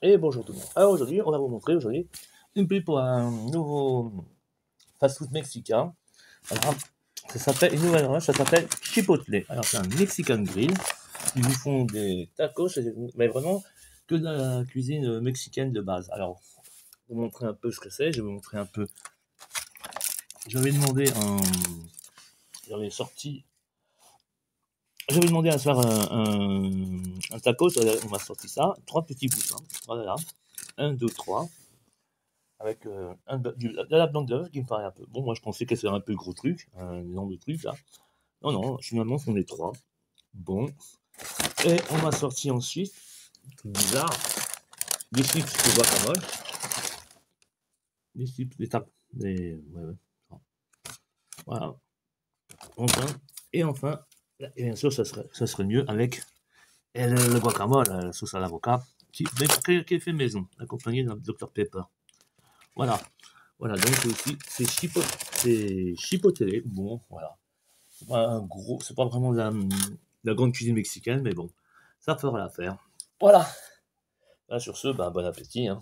Et bonjour tout le monde. Alors aujourd'hui, on va vous montrer aujourd'hui une pub pour un nouveau fast-food mexicain. Alors, ça s'appelle une nouvelle ça s'appelle Chipotle. Alors c'est un Mexican grill. Ils vous font des tacos, mais vraiment que de la cuisine mexicaine de base. Alors, vous montrer un peu ce que c'est. Je vais vous montrer un peu. J'avais demandé un. J'avais sorti je vais demander à faire un, un, tacos. On m'a sorti ça. Trois petits bouts. Voilà. Un, deux, trois. Avec euh, un, de la blanc d'œuf qui me paraît un peu. Bon, moi je pensais que c'était un peu gros truc. Un énorme truc là. Non, non, finalement, ce sont les trois. Bon. Et on m'a sorti ensuite, bizarre, des chips de guacamole. Des chips, des tapes. Des. Ouais, ouais. Voilà. Enfin. Et enfin, et bien sûr, ça serait, ça serait mieux avec le guacamole, la sauce à l'avocat, qui, qui, est fait maison, accompagné d'un Dr Pepper. Voilà. Voilà, donc aussi, c'est chipot, chipotelé. Bon, voilà. C'est pas un gros, c'est pas vraiment la, la grande cuisine mexicaine, mais bon, ça fera l'affaire. Voilà. sur ce, ben, bon appétit. Hein.